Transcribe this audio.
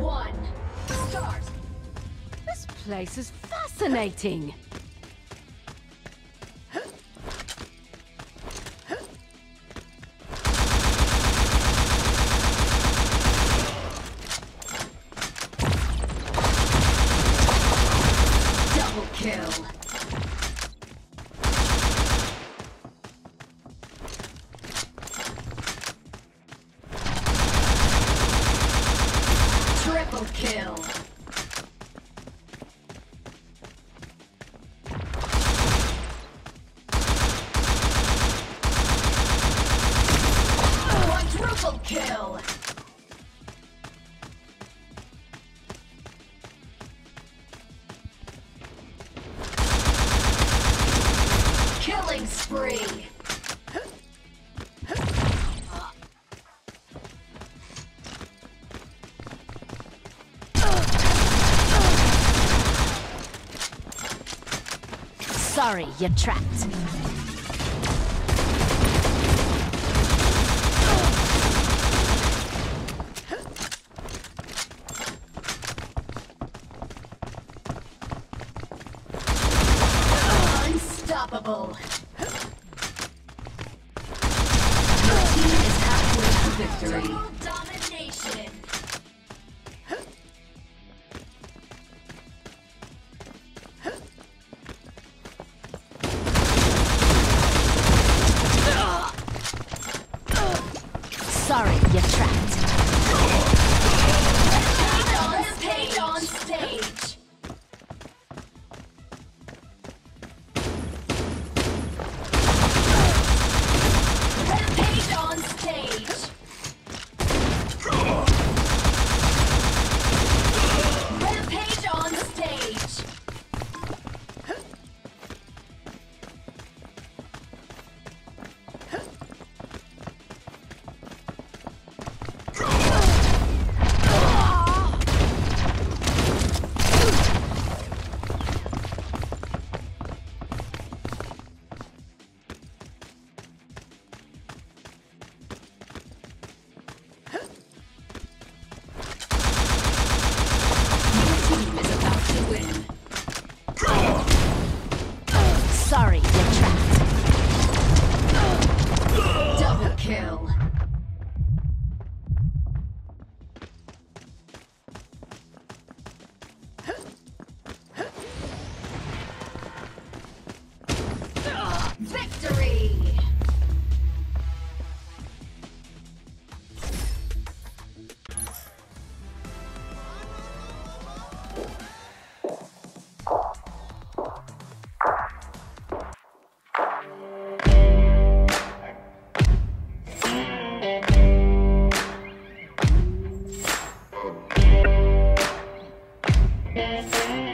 one, start. This place is fascinating. Double kill. Spree. Sorry, you're trapped. Unstoppable. Sorry, you're trapped. On stage, on stage. Yes.